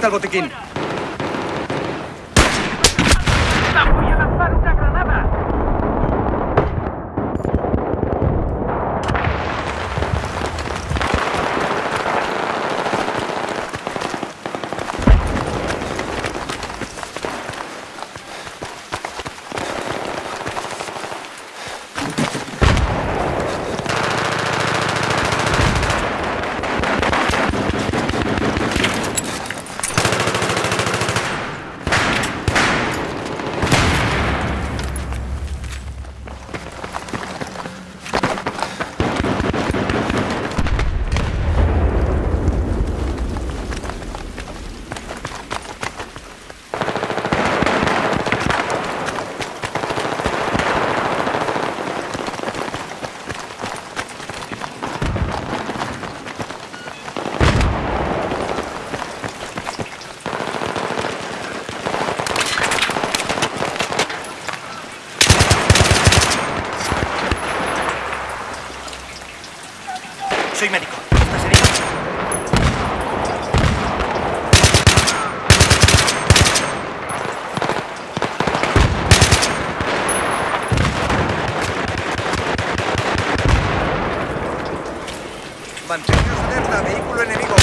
Está el botiquín. ¡Voy Vehículo enemigo.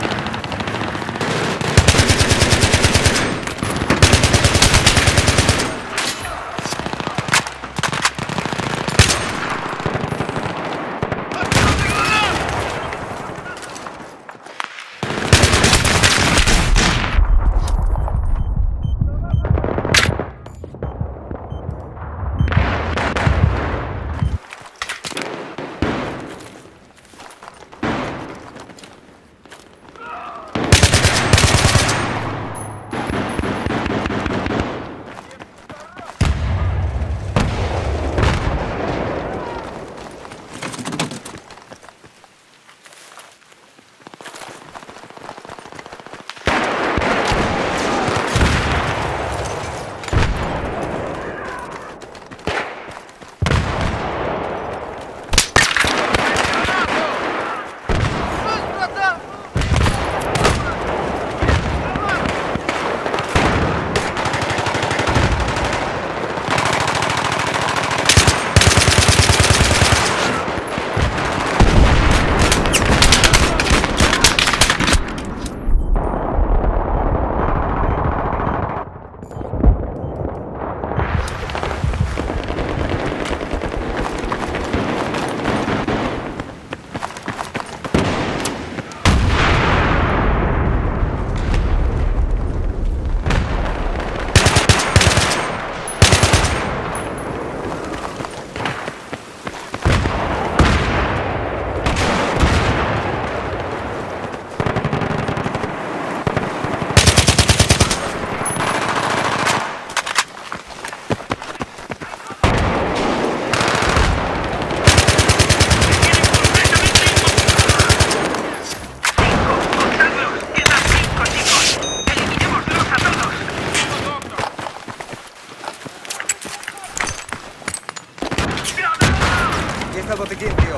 Peace. Aquí está el botiquín, tío.